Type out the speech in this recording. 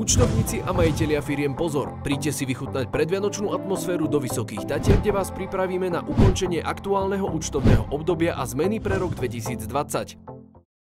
Účtovníci a majitelia firiem pozor, príďte si vychutnať predvianočnú atmosféru do Vysokých Tatier, kde vás pripravíme na ukončenie aktuálneho účtovného obdobia a zmeny pre rok 2020.